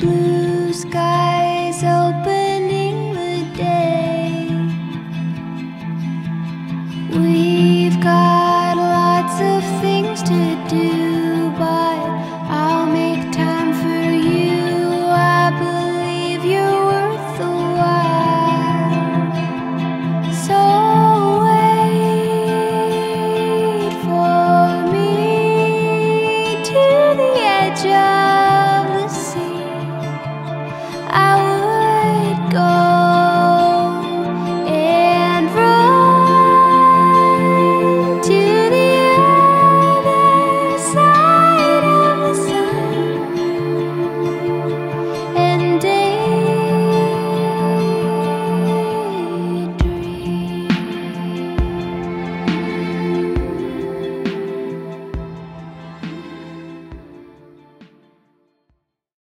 blue